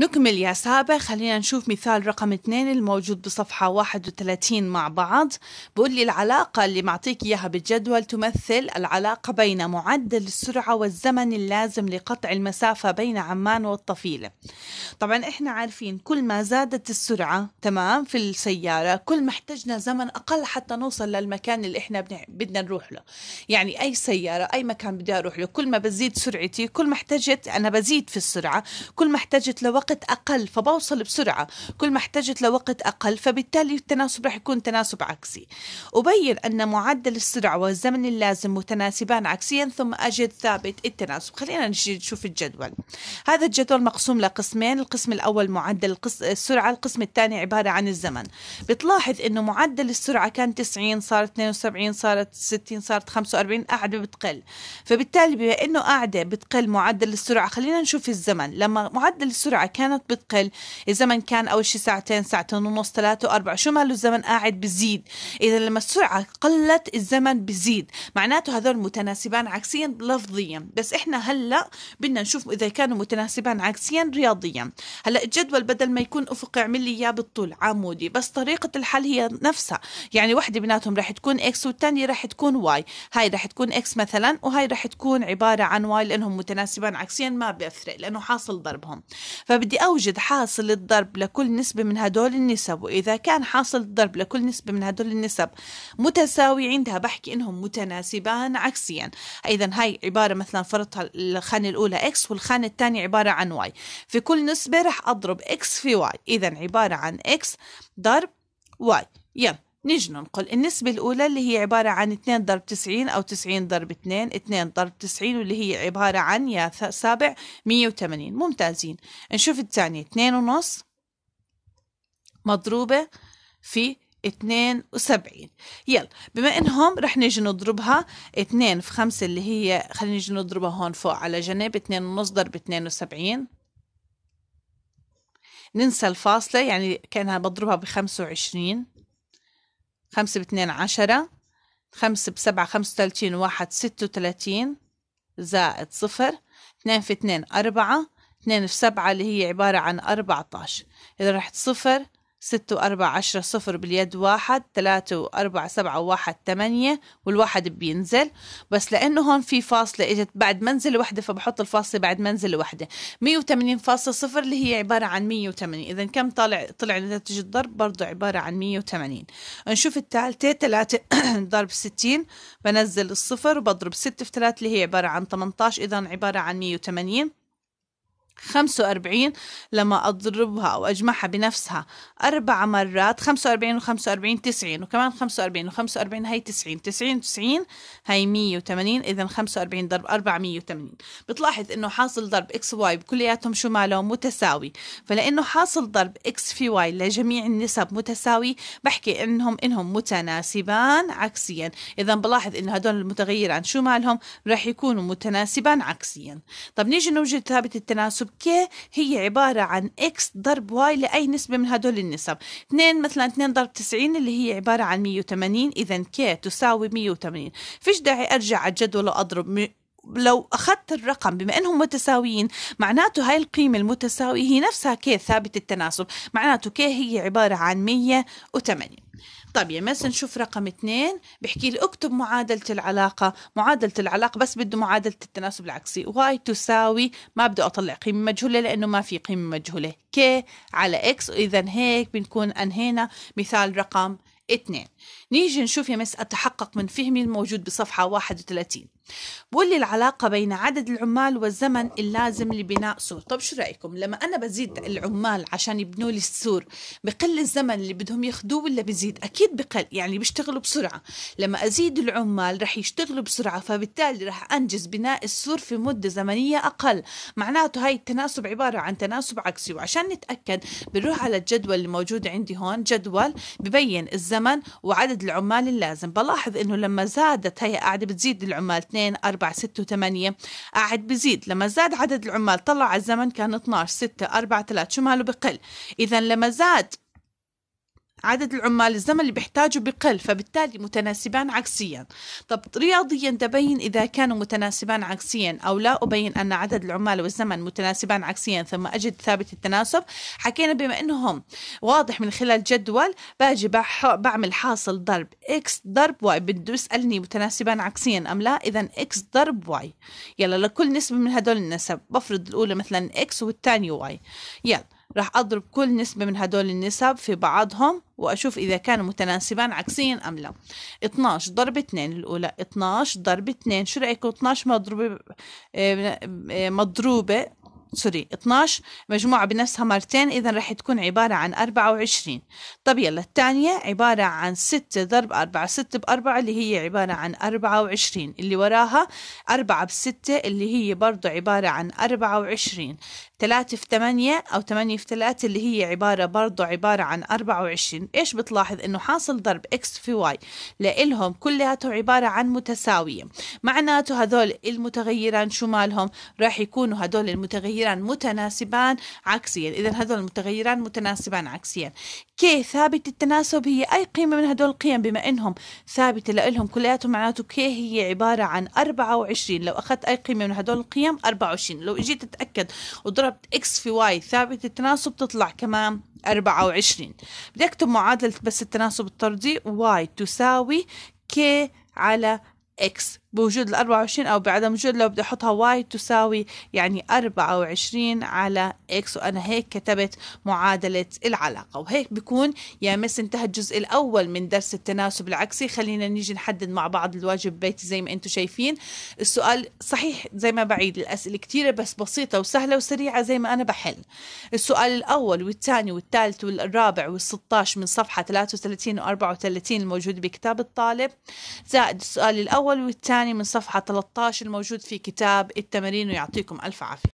نكمل يا سابع خلينا نشوف مثال رقم اثنين الموجود بصفحة 31 مع بعض. بقول لي العلاقة اللي معطيك إياها بالجدول تمثل العلاقة بين معدل السرعة والزمن اللازم لقطع المسافة بين عمان والطفيلة طبعا إحنا عارفين كل ما زادت السرعة تمام في السيارة كل ما احتجنا زمن أقل حتى نوصل للمكان اللي إحنا بدنا نروح له. يعني أي سيارة أي مكان بدي أروح له كل ما بزيد سرعتي كل ما احتجت أنا بزيد في السرعة كل ما احتجت لوقت وقت أقل فبوصل بسرعة. كل ما احتجت لوقت أقل فبالتالي التناسب راح يكون تناسب عكسي. أبين أن معدل السرعة والزمن اللازم متناسبان عكسيا ثم أجد ثابت التناسب. خلينا نشوف الجدول. هذا الجدول مقسوم لقسمين القسم الأول معدل السرعة القسم الثاني عبارة عن الزمن. بتلاحظ أنه معدل السرعة كان 90 صارت 72 صارت 60 صارت 45 قاعدة بتقل. فبالتالي بما أنه قاعدة بتقل معدل السرعة خلينا نشوف الزمن. لما معدل السرعة كانت بتقل. الزمن كان أول شيء ساعتين ساعتين ونص ثلاثة وأربعة. شو ماله الزمن؟ قاعد بزيد. إذا لما السرعة قلت الزمن بزيد. معناته هذول متناسبان عكسيا لفظيا. بس إحنا هلأ بدنا نشوف إذا كانوا متناسبان عكسيا رياضيا. هلأ الجدول بدل ما يكون أفقي اعمل لي إياه بالطول عمودي. بس طريقة الحل هي نفسها. يعني واحدة بيناتهم رح تكون إكس والثانية رح تكون واي هاي رح تكون إكس مثلا وهاي رح تكون عبارة عن Y لأنهم متناسبان عكسيا ما بيفرق لأنه حاصل ضربهم. فبدي أوجد حاصل الضرب لكل نسبة من هدول النسب وإذا كان حاصل الضرب لكل نسبة من هدول النسب متساوي عندها بحكي إنهم متناسبان عكسيا. إذا هاي عبارة مثلا فرضها الخانة الأولى X والخانة الثانية عبارة عن Y في كل نسبة رح أضرب إكس في واي إذا عبارة عن إكس ضرب واي يلا. نيجي ننقل النسبة الأولى اللي هي عبارة عن 2 ضرب 90 أو 90 ضرب 2 2 ضرب 90 واللي هي عبارة عن يا سابع 180 ممتازين. نشوف الثانية. 2 ونص مضروبة في 72 يلا بما إنهم رح نيجي نضربها 2 في 5 اللي هي خلينا نيجي نضربها هون فوق على جنب 2 ونص ضرب 72 ننسى الفاصلة يعني كأنها بضربها ب 25 خمسة باثنين عشرة خمسة بسبعة خمسة وثلاثين واحد ستة وثلاثين زائد صفر. اثنين في اثنين أربعة اثنين في سبعة اللي هي عبارة عن أربعة عشر. إذا رحت صفر ستة وأربعة عشرة صفر باليد واحد ثلاثة وأربعة سبعة وواحد ثمانية والواحد بينزل. بس لأنه هون في فاصلة إجت بعد منزلة واحدة فبحط الفاصلة بعد منزلة واحدة مية وثمانين فاصلة صفر اللي هي عبارة عن مية وثمانين. إذا كم طالع طلع نتيجة الضرب؟ برضو عبارة عن مية وثمانين. نشوف الثالثة ثلاثة ضرب ستين بنزل الصفر وبضرب ستة في ثلاثة اللي هي عبارة عن 18 إذا عبارة عن مية وثمانين. 45 لما أضربها أو أجمعها بنفسها. أربع مرات 45 و 45 90 وكمان 45 و 45 هي 90 90 90 هي 180 إذا 45 ضرب 480 بتلاحظ إنه حاصل ضرب X Y بكلياتهم شو مالهم متساوي. فلأنه حاصل ضرب X في Y لجميع النسب متساوي بحكي إنهم إنهم متناسبان عكسيا. إذا بلاحظ إنه هدول المتغيران شو مالهم؟ رح يكونوا متناسبان عكسيا. طب نيجي نوجد ثابت التناسب. K هي عبارة عن X ضرب Y لأي نسبة من هدول النسب 2 مثلا 2 ضرب 90 اللي هي عبارة عن 180 إذا K تساوي 180 فيش داعي أرجع على الجدول وأضرب لو أخذت الرقم بما أنهم متساويين معناته هاي القيمة المتساوية هي نفسها K ثابت التناسب. معناته K هي عبارة عن 180 طيب يا miss نشوف رقم اثنين. بحكي لي اكتب معادلة العلاقة. معادلة العلاقة بس بده معادلة التناسب العكسي. Y تساوي؟ ما بدي أطلع قيمة مجهولة لأنه ما في قيمة مجهولة. K على X واذا هيك بنكون أنهينا مثال رقم اثنين. نيجي نشوف يا مس أتحقق من فهمي الموجود بصفحة 31 بقول لي العلاقة بين عدد العمال والزمن اللازم لبناء سور. طب شو رأيكم؟ لما أنا بزيد العمال عشان يبنوا لي السور بقل الزمن اللي بدهم ياخذوه ولا بزيد؟ أكيد بقل يعني بيشتغلوا بسرعة. لما أزيد العمال رح يشتغلوا بسرعة فبالتالي رح أنجز بناء السور في مدة زمنية أقل. معناته هاي التناسب عبارة عن تناسب عكسي. وعشان نتأكد بنروح على الجدول اللي موجود عندي هون. جدول ببين الزمن وعدد العمال اللازم. بلاحظ إنه لما زادت هي قاعدة بتزيد العمال 2 4 6 و8 قاعد بزيد لما زاد عدد العمال طلع على الزمن كان 12 6 4 3 شو ماله بقل؟ إذا لما زاد عدد العمال الزمن اللي بيحتاجه بقل فبالتالي متناسبان عكسيا. طب رياضيا تبين إذا كانوا متناسبان عكسيا أو لا؟ أبين أن عدد العمال والزمن متناسبان عكسيا ثم أجد ثابت التناسب. حكينا بما أنهم واضح من خلال جدول. باجي بعمل حاصل ضرب x ضرب y. بده يسألني متناسبان عكسيا أم لا؟ إذا x ضرب y. يلا لكل نسبة من هدول النسب. بفرض الأولى مثلا x والثانية y. يلا. راح أضرب كل نسبة من هدول النسب في بعضهم وأشوف إذا كانوا متناسبان عكسيا أم لا. 12 ضرب 2 الأولى 12 ضرب 2 شو رأيكم؟ 12 مضروبة آه، آه، مضروبة سوري 12 مجموعة بنفسها مرتين إذا رح تكون عبارة عن 24 طب يلا الثانية عبارة عن 6 ضرب 4 6 بأربعة اللي هي عبارة عن 24 اللي وراها 4 بستة اللي هي برضو عبارة عن 24 3 في 8 أو 8 في 3 اللي هي عبارة برضو عبارة عن 24 إيش بتلاحظ؟ إنه حاصل ضرب X في Y. لإلهم كلياتهم عبارة عن متساوية. معناته هذول المتغيران شو مالهم؟ راح يكونوا هذول المتغيران متناسبان عكسيا. إذا هذول المتغيران متناسبان عكسيا. كي ثابت التناسب هي أي قيمة من هدول القيم؟ بما إنهم ثابتة لإلهم كلياتهم معناته كي هي عبارة عن 24 لو أخذت أي قيمة من هدول القيم 24 لو إجيت أتأكد وضربت x في y ثابت التناسب تطلع كمان 24 بدي أكتب معادلة بس التناسب الطردي y تساوي k على x. بوجود ال 24 أو بعدم وجود لو بدي أحطها y تساوي يعني 24 على x وأنا هيك كتبت معادلة العلاقة. وهيك بكون يا مس انتهى الجزء الأول من درس التناسب العكسي. خلينا نيجي نحدد مع بعض الواجب بيتي زي ما أنتم شايفين. السؤال صحيح زي ما بعيد الأسئلة كتيرة بس بسيطة وسهلة وسريعة زي ما أنا بحل. السؤال الأول والثاني والثالث والرابع وال16 من صفحة 33 و 34 الموجود بكتاب الطالب. زائد السؤال الأول والثاني من صفحة 13 الموجود في كتاب التمارين ويعطيكم ألف عافية.